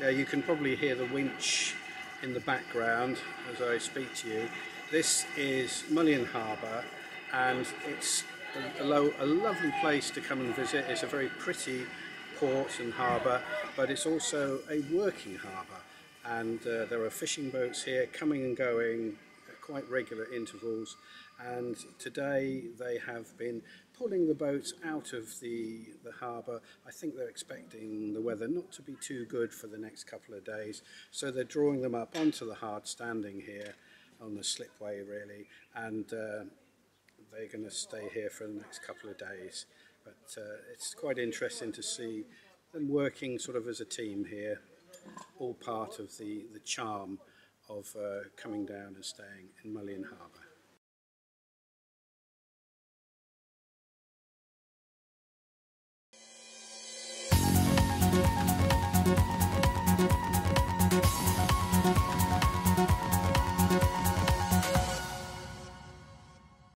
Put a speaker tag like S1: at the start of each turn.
S1: Yeah, you can probably hear the winch in the background as I speak to you. This is Mullion Harbour and it's a, lo a lovely place to come and visit. It's a very pretty port and harbour but it's also a working harbour and uh, there are fishing boats here coming and going at quite regular intervals and today they have been pulling the boats out of the, the harbour. I think they're expecting the weather not to be too good for the next couple of days, so they're drawing them up onto the hard standing here on the slipway really, and uh, they're going to stay here for the next couple of days. But uh, it's quite interesting to see them working sort of as a team here, all part of the, the charm of uh, coming down and staying in Mullion Harbour.